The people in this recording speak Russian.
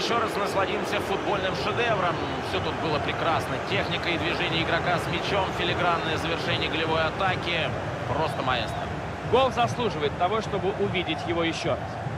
еще раз насладимся футбольным шедевром. Все тут было прекрасно. Техника и движение игрока с мячом, филигранное завершение голевой атаки. Просто маэстро. Гол заслуживает того, чтобы увидеть его еще раз.